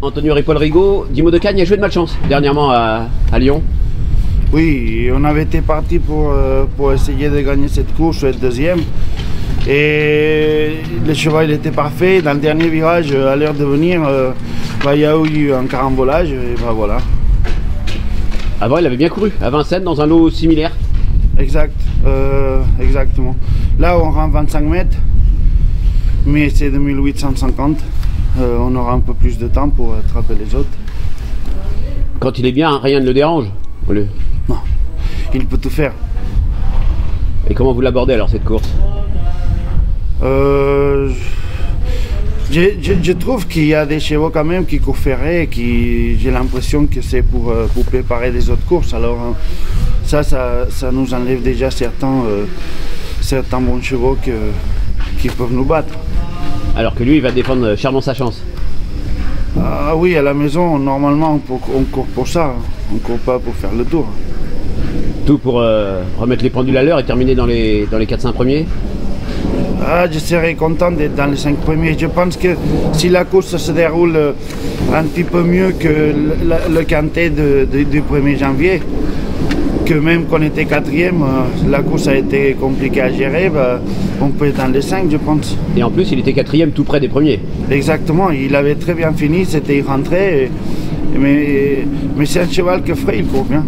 Antonio Ripoll Rigaud, Dimo de Cagne a joué de malchance dernièrement à, à Lyon. Oui, on avait été parti pour, euh, pour essayer de gagner cette course, être deuxième. Et le cheval il était parfait. Dans le dernier virage, à l'heure de venir, euh, bah, il y a eu un carambolage et bah, voilà. Avant, il avait bien couru à Vincennes dans un lot similaire. Exact, euh, exactement. Là, on rend 25 mètres, mais c'est 2850. Euh, on aura un peu plus de temps pour attraper les autres. Quand il est bien, rien ne le dérange. Non, il peut tout faire. Et comment vous l'abordez alors cette course? Euh, je, je- je trouve qu'il y a des chevaux quand même qui courent ferré, qui j'ai l'impression que c'est pour, euh, pour préparer les autres courses. Alors hein, ça, ça, ça nous enlève déjà certains, euh, certains bons chevaux que- qui peuvent nous battre. Alors que lui, il va défendre chèrement sa chance. Ah oui, à la maison, normalement, on, court- pour ça. On court pas pour faire le tour. Tout pour euh, remettre les pendules à l'heure et terminer dans les, dans les 4-5 premiers. Ah, je serais content d'être dans les cinq premiers. Je pense que si la course se déroule euh, un petit peu mieux que le, le- quintet du 1er janvier, que même qu'on était quatrième, euh, la course a été compliquée à gérer, bah, on peut être dans les cinq, je pense. Et en plus, il était quatrième tout près des premiers. Exactement, il avait très bien fini, c'était rentré. et- mais mais c'est un cheval que ferait, il court bien.